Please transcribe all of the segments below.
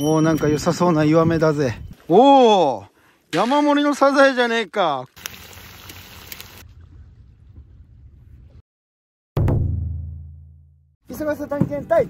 おおなんか良さそうな岩目だぜ。おお山盛りのサザエじゃねえか。忙しさ探検隊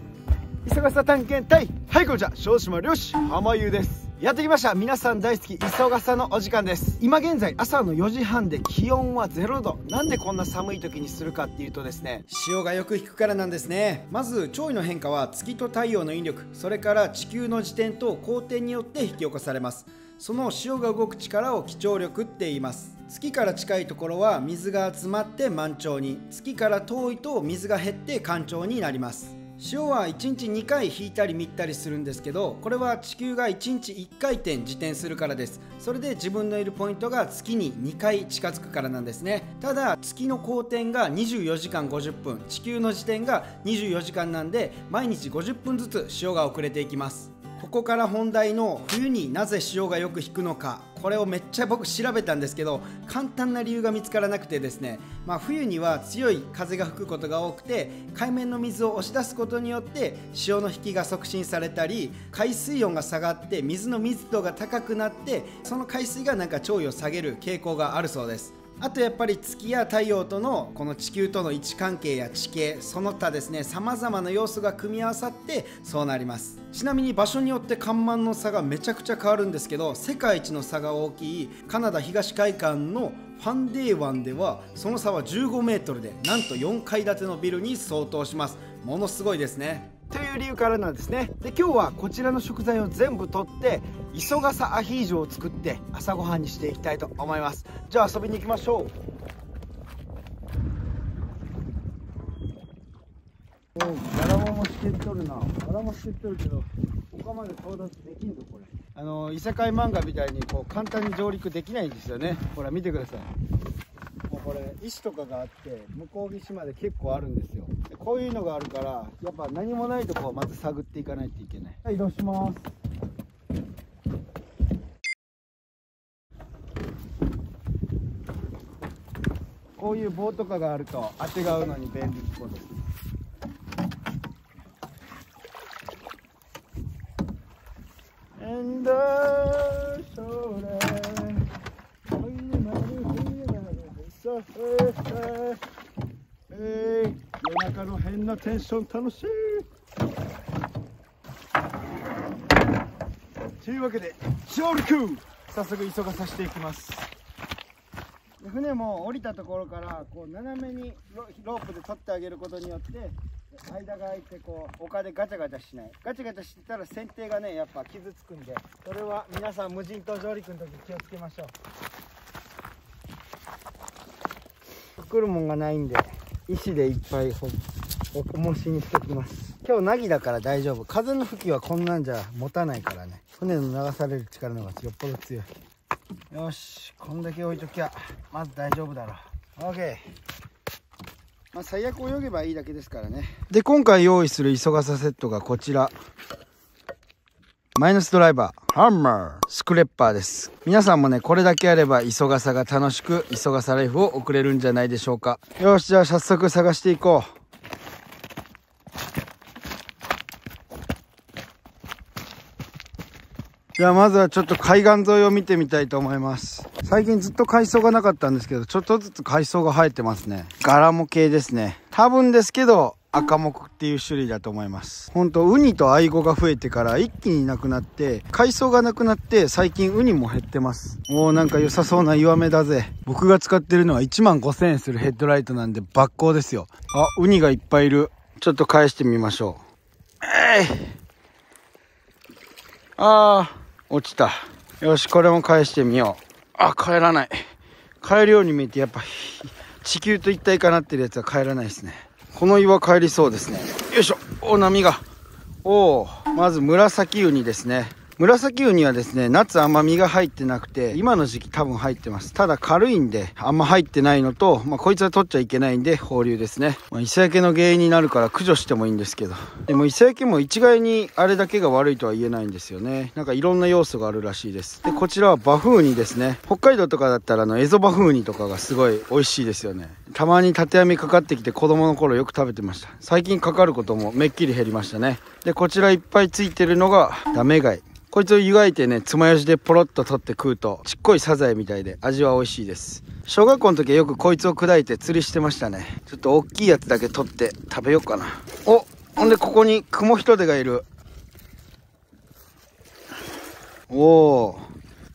忙しさ探検隊はいこんにちは。小島漁師浜優ですやってきました。皆さん大好き忙さのお時間です。今現在朝の4時半で気温は0度。なんでこんな寒い時にするかっていうとですね。潮がよく引くからなんですね。まず潮位の変化は月と太陽の引力。それから地球の自転と公転によって引き起こされます。その潮が動く力を気張力って言います。月から近いところは水が集まって満潮に。月から遠いと水が減って干潮になります。潮は1日2回引いたり見たりするんですけどこれは地球が1日1回転自転するからです。それで自分のいるポイントが月に2回近づくからなんですね。ただ月の公転が24時間50分地球の時点が24時間なんで毎日50分ずつ潮が遅れていきます。ここから本題の冬になぜ潮がよく引くのか。これをめっちゃ僕調べたんですけど簡単な理由が見つからなくてですね、まあ、冬には強い風が吹くことが多くて海面の水を押し出すことによって潮の引きが促進されたり海水温が下がって水の密度が高くなってその海水がなんか潮位を下げる傾向があるそうです。あとやっぱり月や太陽とのこの地球との位置関係や地形その他ですねさまざまな要素が組み合わさってそうなります。ちなみに場所によって干満の差がめちゃくちゃ変わるんですけど世界一の差が大きいカナダ東海岸のファンデー湾ではその差は15メートルでなんと4階建てのビルに相当します。ものすごいですね。という理由からなんですね。で今日はこちらの食材を全部取って磯笠アヒージョを作って朝ごはんにしていきたいと思います。じゃあ遊びに行きましょう。おガラマもしけっとるな。ガラもしけっとるけど他まで到達できんぞこれ。あの異世界漫画みたいにこう簡単に上陸できないんですよね。ほら見てくださいこれ石とかがあって向こう岸まで結構あるんですよ。でこういうのがあるからやっぱ何もないとこをまず探っていかないといけない。はい移動します。こういう棒とかがあるとあてがうのに便利そうです。And the shoulder えー、夜中の変なテンション楽しい。というわけで上陸早速急がさせていきます。船も降りたところからこう斜めにロロープで取ってあげることによって間が空いてこう丘でガチャガチャしない。ガチャガチャしてたら船底がねやっぱ傷つくんでそれは皆さん無人島上陸の時気をつけましょう。来るもんがないんで石でいっぱいほお重しにしておきます。今日ナギだから大丈夫。風の吹きはこんなんじゃ持たないからね。船の流される力の方がよっぽど強い。よしこんだけ置いときゃまず大丈夫だろう。OK まあ、最悪泳げばいいだけですからね。で今回用意する磯笠セットがこちら。マイナスドライバーハンマースクレッパーです。皆さんもねこれだけあれば磯笠が楽しく磯笠ライフを送れるんじゃないでしょうか。よしじゃあ早速探していこう。じゃあまずはちょっと海岸沿いを見てみたいと思います。最近ずっと海藻がなかったんですけどちょっとずつ海藻が生えてますね。柄も系ですね。多分ですけど赤木っていう種類だと思いますほんとウニとアイゴが増えてから一気になくなって海藻がなくなって最近ウニも減ってますおおなんか良さそうな岩目だぜ僕が使ってるのは1万5000円するヘッドライトなんで爆光ですよあウニがいっぱいいるちょっと返してみましょうえいあー落ちた。よし、これも返してみよう。あ、帰らない。帰るように見えて、やっぱ、地球と一体化なってるやつは帰らないですね。この岩帰りそうですね。よいしょ。お、波が。おお、まず紫ウニですね。紫ウニはですね夏あんま身が入ってなくて今の時期多分入ってます。ただ軽いんであんま入ってないのと、まあ、こいつは取っちゃいけないんで放流ですね、まあ、磯焼けの原因になるから駆除してもいいんですけど。でも磯焼けも一概にあれだけが悪いとは言えないんですよね。なんかいろんな要素があるらしいです。でこちらはバフウニですね。北海道とかだったらあのエゾバフウニとかがすごい美味しいですよね。たまに縦網かかってきて子供の頃よく食べてました。最近かかることもめっきり減りましたね。でこちらいっぱいついてるのがダメ貝。こいつを湯がいてね爪楊枝でポロッと取って食うとちっこいサザエみたいで味は美味しいです。小学校の時はよくこいつを砕いて釣りしてましたね。ちょっと大きいやつだけ取って食べようかな。おほんでここにクモヒトデがいる。おお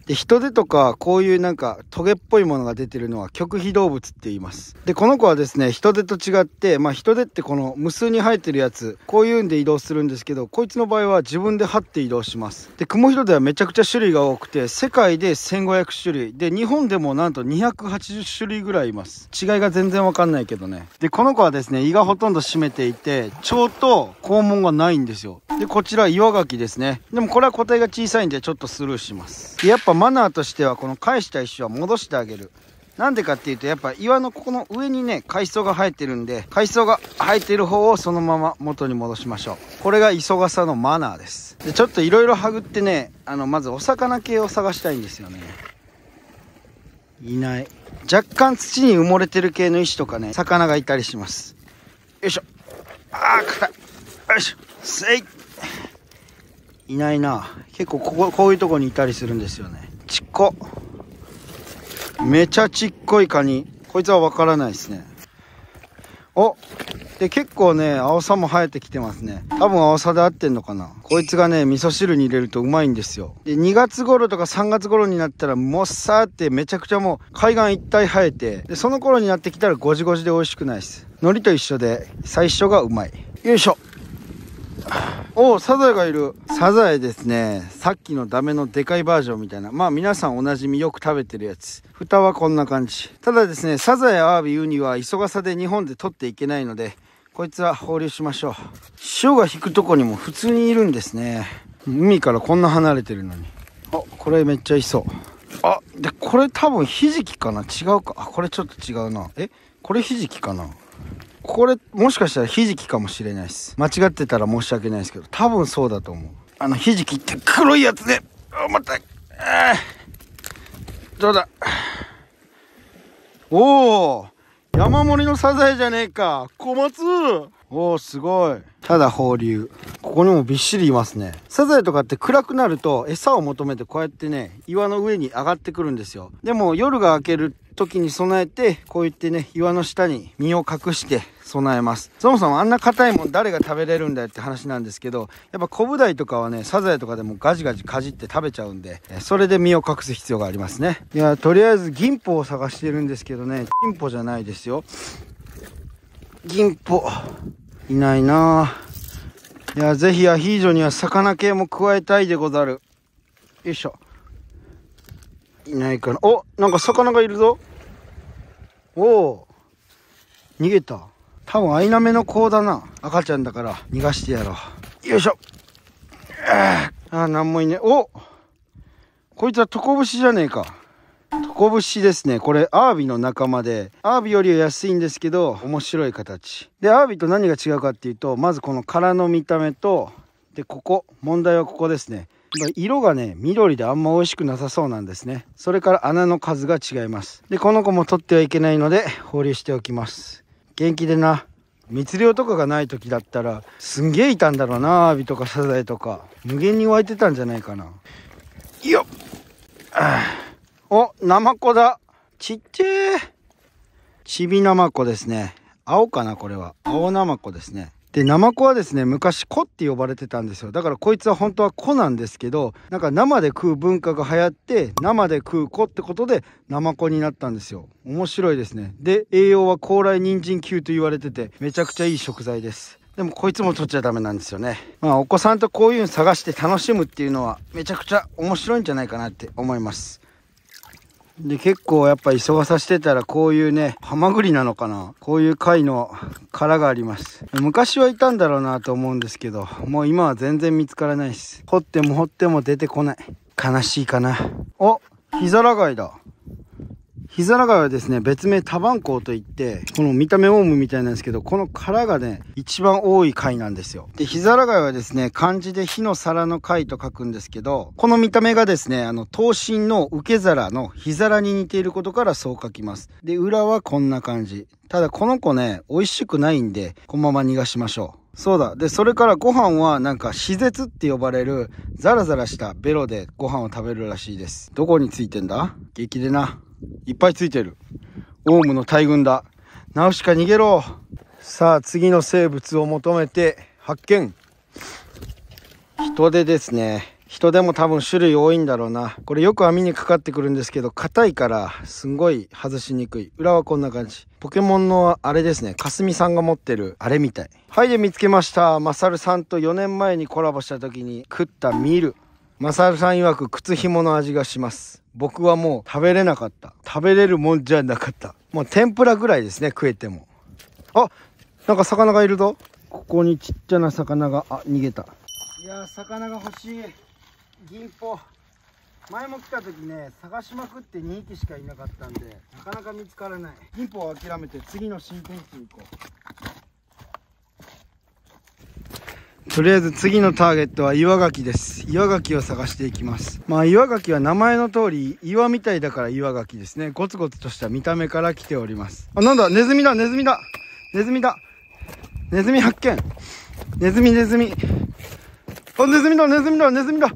で、人手とか、こういうなんか、トゲっぽいものが出てるのは、極秘動物って言います。で、この子はですね、人手と違って、まあ、人手ってこの無数に生えてるやつ、こういうんで移動するんですけど、こいつの場合は自分で張って移動します。で、クモヒトデはめちゃくちゃ種類が多くて、世界で1500種類。で、日本でもなんと280種類ぐらいいます。違いが全然わかんないけどね。で、この子はですね、胃がほとんど占めていて、腸と肛門がないんですよ。で、こちら岩牡蠣ですね。でもこれは個体が小さいんでちょっとスルーします。でやっぱマナーとしてはこの返した石は戻してあげる。なんでかっていうとやっぱ岩のここの上にね海藻が生えてるんで海藻が生えてる方をそのまま元に戻しましょう。これが磯笠のマナーです。でちょっといろいろはぐってねあのまずお魚系を探したいんですよね。いない。若干土に埋もれてる系の石とかね魚がいたりします。よいしょ。ああ硬い。よいしょ。せい。いないな。結構こここういうとこにいたりするんですよね。ちっこ。めちゃちっこいカニ。こいつはわからないですね。お。で結構ね青さも生えてきてますね。多分青さで合ってんのかな。こいつがね味噌汁に入れるとうまいんですよ。で2月頃とか3月頃になったらもっさーってめちゃくちゃもう海岸一帯生えてでその頃になってきたらゴジゴジで美味しくないです。海苔と一緒で最初がうまい。よいしょ。おサザエがいる。サザエですね。さっきのダメのでかいバージョンみたいな。まあ皆さんおなじみよく食べてるやつ。蓋はこんな感じ。ただですねサザエアワビウニは忙さで日本で取っていけないのでこいつは放流しましょう。潮が引くとこにも普通にいるんですね。海からこんな離れてるのに。あこれめっちゃいそう。あでこれ多分ひじきかな？違うか。あこれちょっと違うな。え？これひじきかな？これもしかしたらひじきかもしれないです。間違ってたら申し訳ないですけど多分そうだと思う。あのひじきって黒いやつで。重た。どうだ。おお山盛りのサザエじゃねえか。小松。おおすごいただ放流ここにもびっしりいますねサザエとかって暗くなると餌を求めてこうやってね岩の上に上がってくるんですよでも夜が明ける時に備えて、こう言ってね、岩の下に身を隠して備えます。そもそもあんな硬いもん誰が食べれるんだよって話なんですけど、やっぱコブダイとかはね、サザエとかでもガジガジかじって食べちゃうんで、それで身を隠す必要がありますね。いや、とりあえず銀ポを探してるんですけどね、銀ポじゃないですよ。銀ポ、いないないや、ぜひアヒージョには魚系も加えたいでござる。よいしょ。いないかな。おなんか魚がいるぞ。おお。逃げた。多分アイナメの子だな。赤ちゃんだから逃がしてやろう。よいしょ。ああ、なんもいねおこいつはトコブシじゃねえか。トコブシですね。これ、アワビの仲間で、アワビよりは安いんですけど、面白い形。で、アワビと何が違うかっていうと、まずこの殻の見た目と、で、ここ、問題はここですね。色がね緑であんま美味しくなさそうなんですね。それから穴の数が違います。でこの子も取ってはいけないので放流しておきます。元気でな。密漁とかがない時だったらすんげえいたんだろうなアワビとかサザエとか。無限に湧いてたんじゃないかな。よっ。ああおナマコだちっちゃいちびナマコですね青かなこれは青ナマコですねで、ナマコはですね、昔、コって呼ばれてたんですよ。だからこいつは本当はコなんですけど、なんか生で食う文化が流行って、生で食うコってことで、ナマコになったんですよ。面白いですね。で、栄養は高麗人参級と言われてて、めちゃくちゃいい食材です。でもこいつも取っちゃダメなんですよね。まあお子さんとこういうの探して楽しむっていうのはめちゃくちゃ面白いんじゃないかなって思います。で、結構やっぱ忙さしてたらこういうね、ハマグリなのかな？こういう貝の殻があります。昔はいたんだろうなと思うんですけど、もう今は全然見つからないです。掘っても掘っても出てこない。悲しいかな。お、ヒザラ貝だ。ヒザラガはですね、別名タバンコウといって、この見た目オウムみたいなんですけど、この殻がね、一番多い貝なんですよ。で、ヒザラガイはですね、漢字で火の皿の貝と書くんですけど、この見た目がですね、あの、刀身の受け皿の火皿に似ていることからそう書きます。で、裏はこんな感じ。ただこの子ね、美味しくないんで、このまま逃がしましょう。そうだ。で、それからご飯はなんか、死絶って呼ばれる、ザラザラしたベロでご飯を食べるらしいです。どこについてんだ？激でな。いっぱいついてる。オウムの大群だ。ナウシカ逃げろ。さあ、次の生物を求めて発見。人手ですね。人手も多分種類多いんだろうな。これよく網にかかってくるんですけど、硬いからすんごい外しにくい。裏はこんな感じ。ポケモンのあれですね。かすみさんが持ってるあれみたい。はい、で見つけました。マサルさんと4年前にコラボした時に食ったミール。マサルさん曰く靴紐の味がします。僕はもう食べれなかった。食べれるもんじゃなかった。もう天ぷらぐらいですね、食えても。あなんか魚がいるぞ。ここにちっちゃな魚が、あ、逃げた。いや魚が欲しい。銀ポ。前も来た時ね、探しまくって2匹しかいなかったんで、なかなか見つからない。銀ポを諦めて次の新天地に行こう。とりあえず次のターゲットは岩牡蠣です。岩牡蠣を探していきます。まあ岩牡蠣は名前の通り岩みたいだから岩牡蠣ですね。ゴツゴツとした見た目から来ております。あ、なんだ？ネズミだネズミだネズミだネズミ発見ネズミネズミあ、ネズミだネズミだネズミだ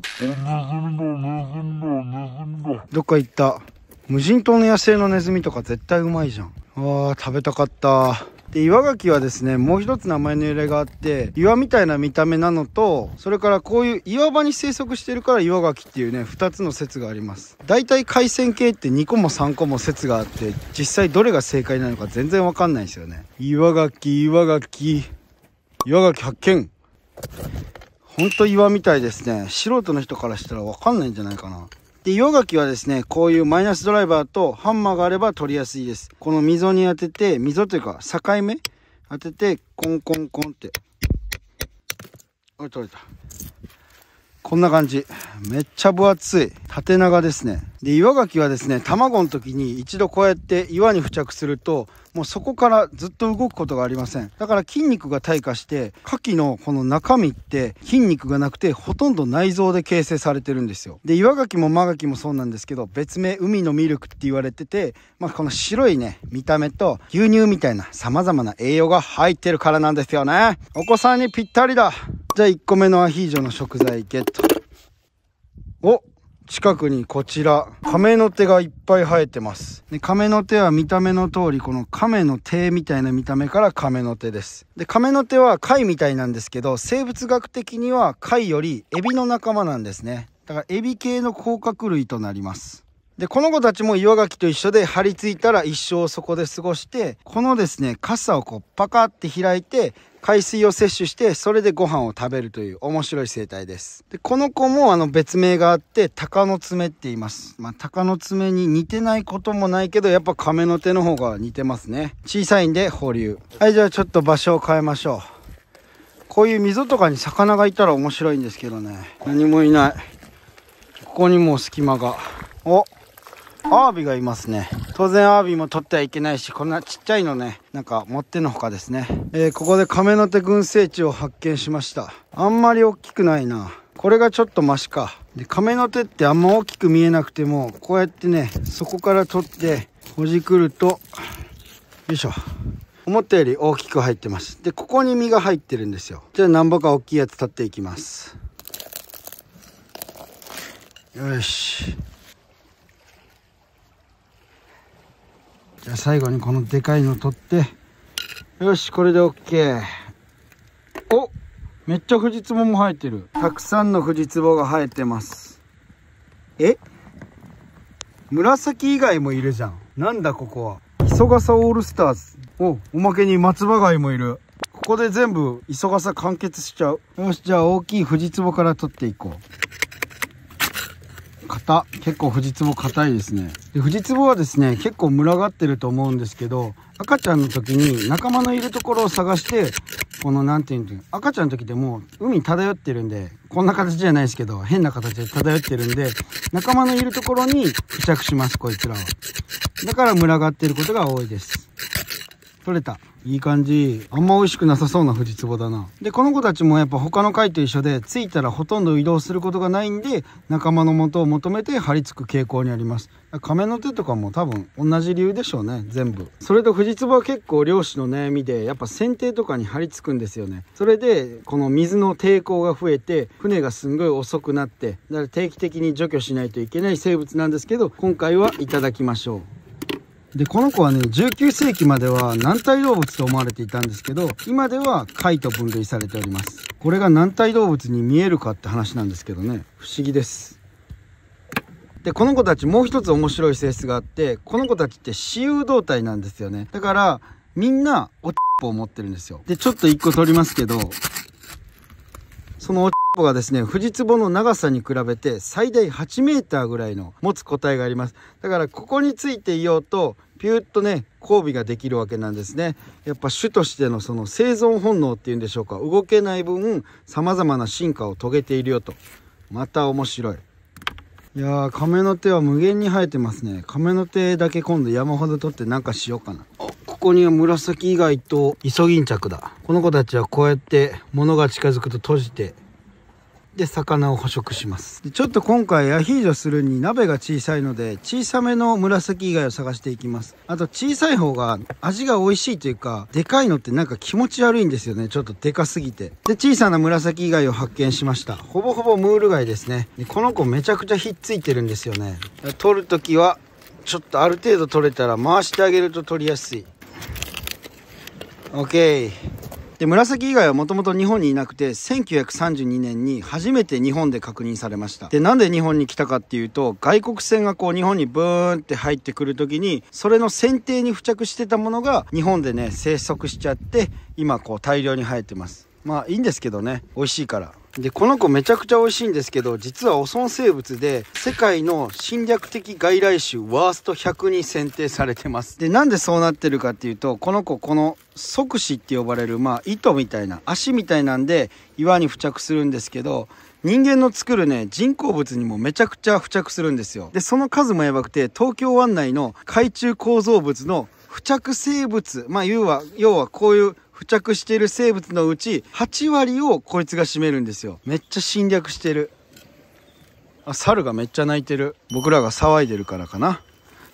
どっか行った。無人島の野生のネズミとか絶対うまいじゃん。ああ、食べたかった。で、岩牡蠣はですね、もう一つ名前の由来があって、岩みたいな見た目なのと、それからこういう岩場に生息してるから岩牡蠣っていうね、二つの説があります。大体海鮮系って2個も3個も説があって、実際どれが正解なのか全然わかんないですよね。岩牡蠣、岩牡蠣、岩牡蠣発見ほんと岩みたいですね。素人の人からしたらわかんないんじゃないかな。で、岩牡蠣はですね、こういうマイナスドライバーとハンマーがあれば取りやすいです。この溝に当てて、溝というか境目？当てて、コンコンコンって。あれ、取れた。こんな感じ。めっちゃ分厚い。縦長ですね。で、岩牡蠣はですね、卵の時に一度こうやって岩に付着すると、もうそこからずっと動くことがありません。だから筋肉が退化して、牡蠣のこの中身って筋肉がなくて、ほとんど内臓で形成されてるんですよ。で、岩牡蠣もマガキもそうなんですけど、別名海のミルクって言われてて、まあ、この白いね、見た目と牛乳みたいな様々な栄養が入ってるからなんですよね。お子さんにぴったりだ。じゃあ1個目のアヒージョの食材ゲット。お近くにこちら、亀の手がいっぱい生えてます。で、亀の手は見た目の通り、この亀の手みたいな見た目から亀の手です。で、亀の手は貝みたいなんですけど、生物学的には貝よりエビの仲間なんですね。だからエビ系の甲殻類となります。で、この子たちも岩牡蠣と一緒で張り付いたら一生そこで過ごして、このですね、傘をこうパカって開いて、海水を摂取して、それでご飯を食べるという面白い生態です。で、この子もあの別名があって、鷹の爪って言います。まあ、鷹の爪に似てないこともないけど、やっぱ亀の手の方が似てますね。小さいんで保留。はい、じゃあちょっと場所を変えましょう。こういう溝とかに魚がいたら面白いんですけどね。何もいない。ここにも隙間が。おアワビがいますね。当然アワビも取ってはいけないし、こんなちっちゃいのね、なんか持ってのほかですね。えー、ここで亀の手群生地を発見しました。あんまり大きくないな。これがちょっとマシか。で、亀の手ってあんま大きく見えなくても、こうやってね、そこから取って、ほじくると、よいしょ。思ったより大きく入ってます。で、ここに身が入ってるんですよ。じゃあ、なんぼか大きいやつ取っていきます。よし。じゃあ最後にこのでかいの取って、よし、これで OK。おめっちゃ藤壺も生えてる。たくさんの藤壺が生えてます。え？紫以外もいるじゃん。なんだここは。磯笠オールスターズ。お、おまけに松葉貝もいる。ここで全部磯笠完結しちゃう。よし、じゃあ大きい藤壺から取っていこう。硬結構藤壺硬いですね。で藤壺はですね結構群がってると思うんですけど赤ちゃんの時に仲間のいるところを探してこの何て言うん赤ちゃんの時でも海漂ってるんでこんな形じゃないですけど変な形で漂ってるんで仲間のいるところに付着しますこいつらは。だから群がってることが多いです。取れた。いい感じ。あんま美味しくなさそうな藤壺だな。で、この子たちもやっぱ他の貝と一緒で、着いたらほとんど移動することがないんで、仲間の元を求めて張り付く傾向にあります。亀の手とかも多分同じ理由でしょうね、全部。それと藤壺は結構漁師の悩みで、やっぱ船底とかに張り付くんですよね。それで、この水の抵抗が増えて、船がすんごい遅くなって、だから定期的に除去しないといけない生物なんですけど、今回はいただきましょう。で、この子はね、19世紀までは軟体動物と思われていたんですけど、今では貝と分類されております。これが軟体動物に見えるかって話なんですけどね、不思議です。で、この子たちもう一つ面白い性質があって、この子たちって私有動体なんですよね。だから、みんな、おっぽを持ってるんですよ。で、ちょっと一個取りますけど、そのおっぽがですね、藤壺の長さに比べて最大8メーターぐらいの持つ個体があります。だからここについていようと、ピューッとね交尾ができるわけなんですね。やっぱ種としてのその生存本能っていうんでしょうか。動けない分さまざまな進化を遂げているよと。また面白い。いやー亀の手は無限に生えてますね。亀の手だけ今度山ほど取ってなんかしようかな。こには紫以外とイソギンチャクだ。この子たちはこうやって物が近づくと閉じてで魚を捕食します。ちょっと今回アヒージョするに鍋が小さいので小さめの紫以外を探していきます。あと小さい方が味が美味しいというかでかいのってなんか気持ち悪いんですよね。ちょっとでかすぎて。で小さな紫以外を発見しました。ほぼほぼムール貝ですね。でこの子めちゃくちゃひっついてるんですよね。取る時はちょっとある程度取れたら回してあげると取りやすい。OK で紫以外はもともと日本にいなくて1932年に初めて日本で確認されました。でなんで日本に来たかっていうと外国船がこう日本にブーンって入ってくる時にそれの船底に付着してたものが日本でね生息しちゃって今こう大量に生えてます。まあいいんですけどね。美味しいから。で、この子めちゃくちゃ美味しいんですけど、実は汚損生物で、世界の侵略的外来種ワースト100に選定されてます。で、なんでそうなってるかっていうと、この子、この即死って呼ばれる、まあ、糸みたいな、足みたいなんで岩に付着するんですけど、人間の作るね、人工物にもめちゃくちゃ付着するんですよ。で、その数もやばくて、東京湾内の海中構造物の付着生物、まあ、要は、要はこういう付着している生物のうち8割をこいつが占めるんですよ。めっちゃ侵略してる。あ猿がめっちゃ鳴いてる。僕らが騒いでるからかな。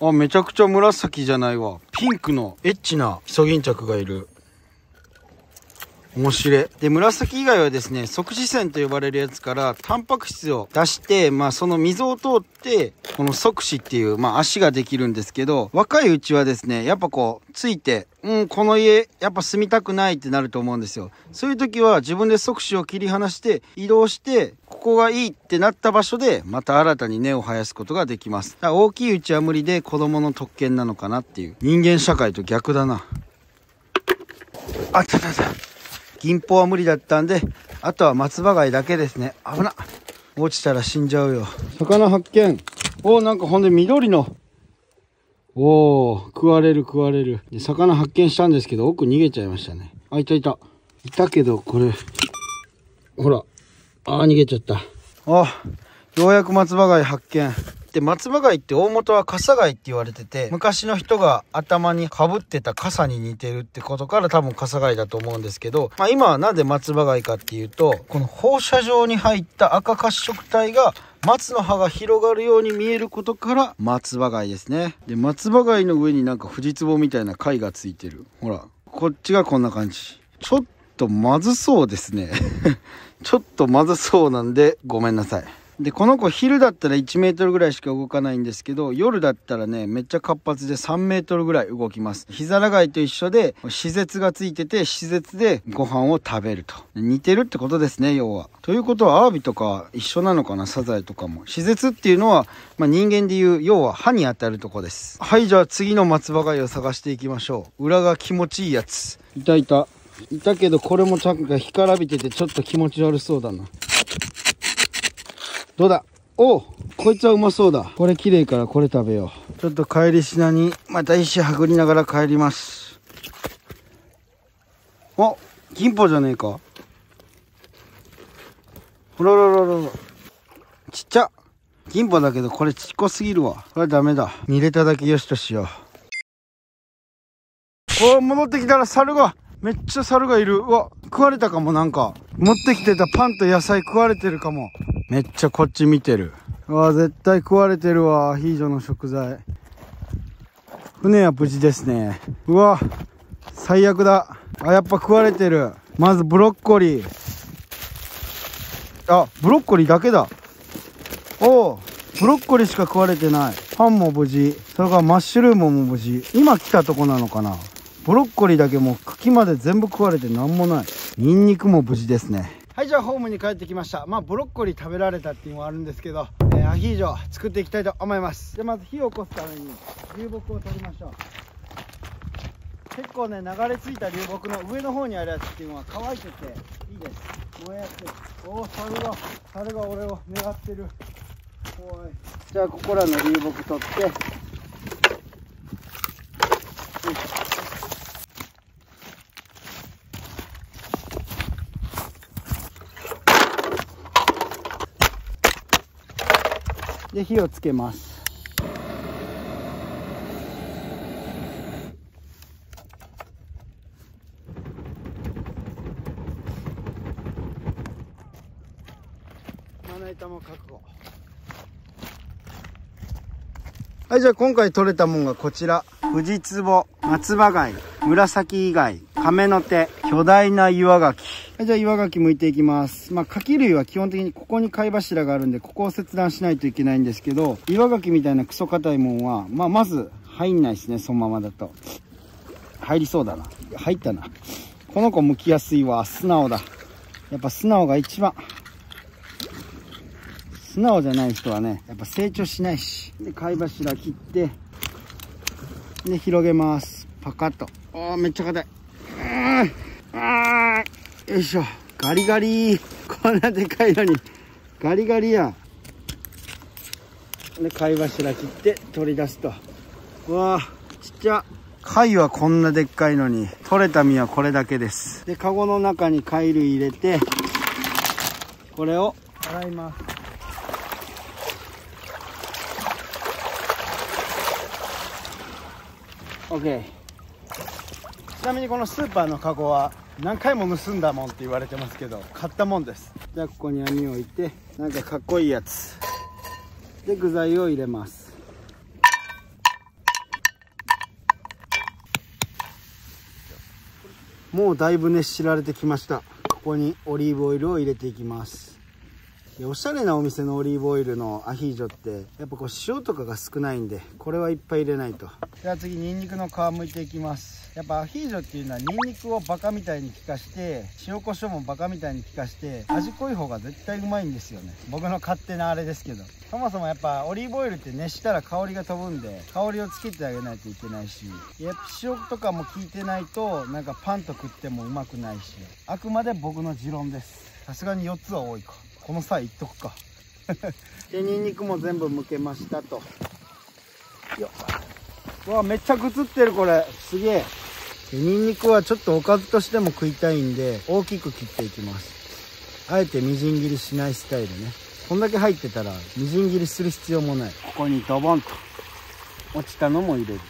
あめちゃくちゃ紫じゃないわ。ピンクのエッチなイソギンチャクがいる。面白い。で、紫以外はですね、即死線と呼ばれるやつからタンパク質を出して、まあその溝を通って、この即死っていう、まあ足ができるんですけど、若いうちはですね、やっぱこう、ついて、うん、この家、やっぱ住みたくないってなると思うんですよ。そういう時は自分で即死を切り離して、移動して、ここがいいってなった場所で、また新たに根を生やすことができます。だから大きいうちは無理で子供の特権なのかなっていう。人間社会と逆だな。あったったった。銀포は無理だったんで、あとは松葉貝だけですね。危な。落ちたら死んじゃうよ。魚発見。おなんかほんで緑の。おー、食われる食われる。で、魚発見したんですけど、奥逃げちゃいましたね。あ、いたいた。いたけど、これ、ほら。あー、逃げちゃった。あ、ようやく松葉貝発見。で松葉貝って大元は笠貝って言われてて昔の人が頭にかぶってた傘に似てるってことから多分笠貝だと思うんですけど、まあ、今はなぜ松葉貝かっていうとこの放射状に入った赤褐色体が松の葉が広がるように見えることから松葉貝ですね。で松葉貝の上になんか藤壺みたいな貝がついてる。ほらこっちがこんな感じ。ちょっとまずそうですね。ちょっとまずそうなんでごめんなさいで、この子昼だったら1メートルぐらいしか動かないんですけど、夜だったらね、めっちゃ活発で3メートルぐらい動きます。ヒザラ貝と一緒で、施設がついてて、施設でご飯を食べると。似てるってことですね、要は。ということは、アワビとか一緒なのかな、サザエとかも。施設っていうのは、まあ、人間でいう、要は歯に当たるとこです。はい、じゃあ次の松葉貝を探していきましょう。裏が気持ちいいやつ。いたいた。いたけど、これもちゃんと干からびてて、ちょっと気持ち悪そうだな。どうだ？おこいつはうまそうだ。これ綺麗からこれ食べよう。ちょっと帰りしなにまた石はぐりながら帰ります。お銀宝じゃねえか。ほららららら。ちっちゃ。銀宝だけどこれちっこすぎるわ。これダメだ。煮れただけよしとしよう。お戻ってきたら猿がめっちゃ猿がいる。うわ食われたかもなんか。持ってきてたパンと野菜食われてるかも。めっちゃこっち見てる。うわ絶対食われてるわアヒージョの食材。船は無事ですね。うわ最悪だ。あやっぱ食われてる。まずブロッコリー。あブロッコリーだけだ。おおブロッコリーしか食われてない。パンも無事。それからマッシュルームも無事。今来たとこなのかな。ブロッコリーだけもう茎まで全部食われて何もない。ニンニクも無事ですねはいじゃあホームに帰ってきました。まあブロッコリー食べられたっていうのもあるんですけど、えー、アヒージョ作っていきたいと思います。じゃあまず火を起こすために流木を取りましょう。結構ね流れ着いた流木の上の方にあるやつっていうのは乾いてていいです。燃えやすい。おお猿が猿が俺を狙ってる。怖い。じゃあここらの流木取ってで火をつけます。まな板も確保。はいじゃあ今回取れたもんがこちら。富士壺松葉貝紫以外亀の手巨大な岩牡蠣はいじゃあ岩牡蠣剥いていきます。まあ牡蠣類は基本的にここに貝柱があるんでここを切断しないといけないんですけど岩牡蠣みたいなクソ硬いもんはまあまず入んないですねそのままだと。入りそうだな。入ったな。この子剥きやすいわ素直だ。やっぱ素直が一番。素直じゃない人はねやっぱ成長しないし。で貝柱切ってで広げます。パカッと。おーめっちゃ硬い。よいしょ。ガリガリ。こんなでかいのに。ガリガリやで貝柱切って取り出すと。うわちっちゃ。貝はこんなでっかいのに。取れた身はこれだけです。でカゴの中に貝類入れてこれを。洗います。OK ちなみにこのスーパーのカゴは何回も盗んだもんって言われてますけど買ったもんです。じゃあここに網を置いてなんかかっこいいやつ。で具材を入れます。もうだいぶ熱しられてきました。ここにオリーブオイルを入れていきます。おしゃれなお店のオリーブオイルのアヒージョってやっぱこう塩とかが少ないんでこれはいっぱい入れないと。では次にんにくの皮むいていきます。やっぱアヒージョっていうのはニンニクをバカみたいに効かして塩コショウもバカみたいに効かして味濃い方が絶対うまいんですよね。僕の勝手なあれですけど。そもそもやっぱオリーブオイルって熱したら香りが飛ぶんで香りをつけてあげないといけないしやっぱ塩とかも効いてないとなんかパンと食ってもうまくないしあくまで僕の持論です。さすがに4つは多いか。この際いっとくか。でニンニクも全部剥けましたと。よっ。わめっちゃぐつってるこれ。すげえ。ニンニクはちょっとおかずとしても食いたいんで大きく切っていきます。あえてみじん切りしないスタイルね。こんだけ入ってたらみじん切りする必要もない。ここにドボンと落ちたのも入れる。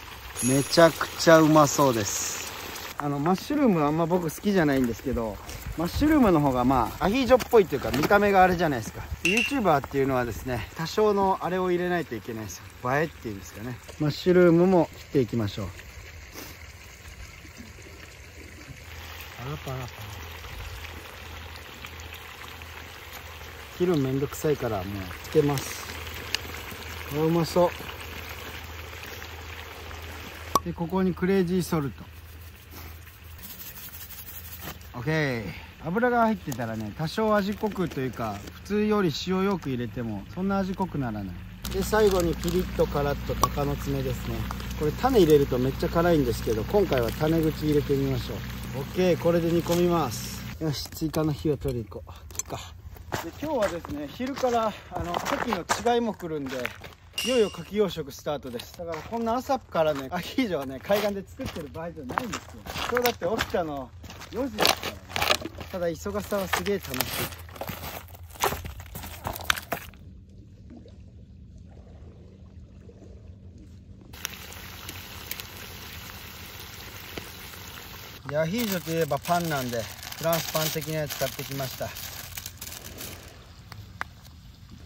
めちゃくちゃうまそうです。あのマッシュルームあんま僕好きじゃないんですけどマッシュルームの方がまあアヒージョっぽいっていうか見た目があれじゃないですか。YouTuber っていうのはですね多少のあれを入れないといけないですよ。映えっていうんですかね。マッシュルームも切っていきましょうパラパラ。パラ切るのめんどくさいからもうつけます。あうまそう。でここにクレイジーソルト。OK 油が入ってたらね多少味濃くというか普通より塩よく入れてもそんな味濃くならない。で最後にピリッと辛っと鷹の爪ですね。これ種入れるとめっちゃ辛いんですけど今回は種口入れてみましょう。OK これで煮込みます。よし追加の火を取りに行こう。火かで今日はですね昼からあの牡蠣の違いも来るんでいよいよ牡蠣養殖スタートです。だからこんな朝からねアヒージョはね海岸で作ってる場合じゃないんですよ。今日だって起きたの4時ですからね。ただ忙しさはすげえ楽しいアヒージョといえばパンなんでフランスパン的なやつ買ってきました。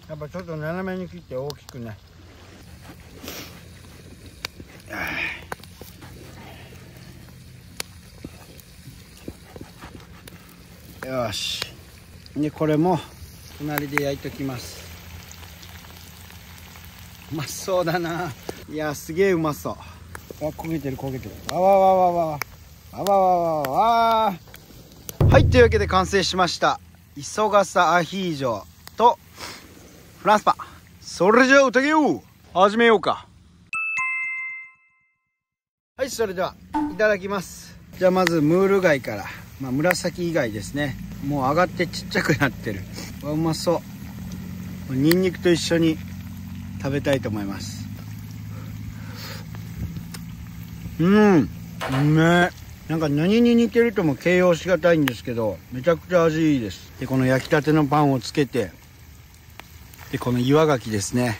やっぱちょっと斜めに切って大きくね。よし。でこれも隣で焼いときます。うまそうだな。いやすげえうまそう。あ焦げてる焦げてる。わわわわわわわわわわわはいというわけで完成しました。磯笠アヒージョとフランスパ。ンそれじゃあ宴を始めようか。はいそれではいただきます。じゃあまずムール貝から。まあ、紫以外ですね。もう上がってちっちゃくなってる。うまそう。ニンニクと一緒に食べたいと思います。うん。うめえ。なんか何に似てるとも形容しがたいんですけどめちゃくちゃ味いいです。でこの焼きたてのパンをつけてでこの岩牡蠣ですね。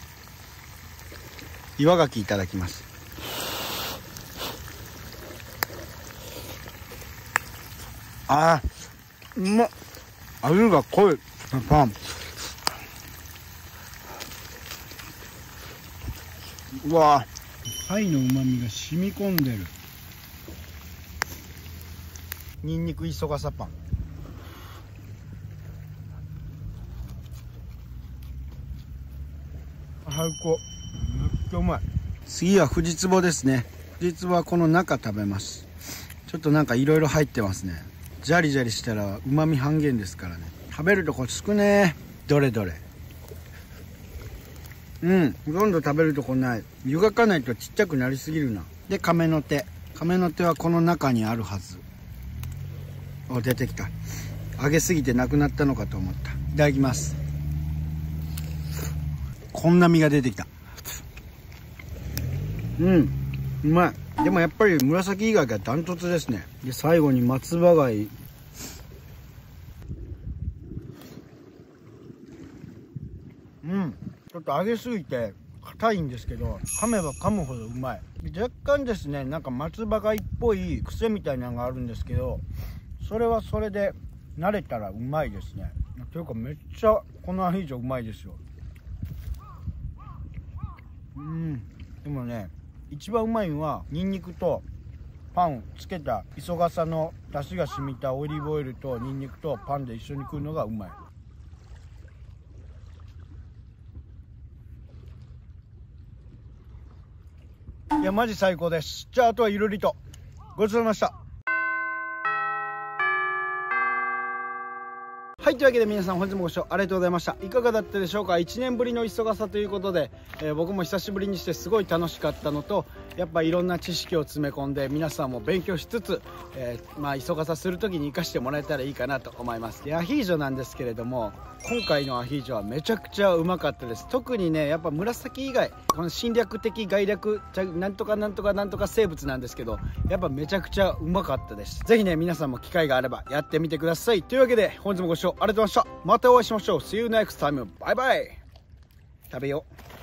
岩牡蠣いただきます。あーうまっ。味が濃い。パン。うわ貝のうまみが染み込んでる。にんにく磯笠パン。最高。めっちゃうまい。次は富士壺ですね。富士壺はこの中食べます。ちょっとなんかいろいろ入ってますね。ジャリジャリしたらうまみ半減ですからね。食べるとこつくねどれどれ。うん。ほとんど食べるとこない。湯がかないとちっちゃくなりすぎるな。で亀の手。亀の手はこの中にあるはず。お出てきた。揚げすぎてなくなったのかと思った。いただきます。こんな身が出てきた。うん。うまい。でもやっぱり紫以外がダントツですね。で最後に松葉貝。うん。ちょっと揚げすぎて硬いんですけど噛めば噛むほどうまい。若干ですねなんか松葉貝っぽい癖みたいなのがあるんですけどそれはそれで慣れたらうまいですね。というかめっちゃこのアヒージョうまいですよ。うん。でもね一番うまいのはニンニクとパンをつけた磯笠の出汁が染みたオリーブオイルとニンニクとパンで一緒に食うのがうまい。いやマジ最高です。じゃああとはゆるりと。ごちそうさまでした。はい、というわけで皆さん本日もご視聴ありがとうございました。いかがだったでしょうか ?1 年ぶりの忙さということで、えー、僕も久しぶりにしてすごい楽しかったのと、やっぱいろんな知識を詰め込んで皆さんも勉強しつつ、えー、まあ忙さする時に活かしてもらえたらいいかなと思います。で、アヒージョなんですけれども、今回のアヒージョはめちゃくちゃうまかったです。特にねやっぱ紫以外この侵略的概略なんとかなんとかなんとか生物なんですけどやっぱめちゃくちゃうまかったです。是非ね皆さんも機会があればやってみてください。というわけで本日もご視聴ありがとうございました。またお会いしましょう。See you next time バイバイ。食べよう。